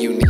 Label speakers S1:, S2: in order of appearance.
S1: It- It's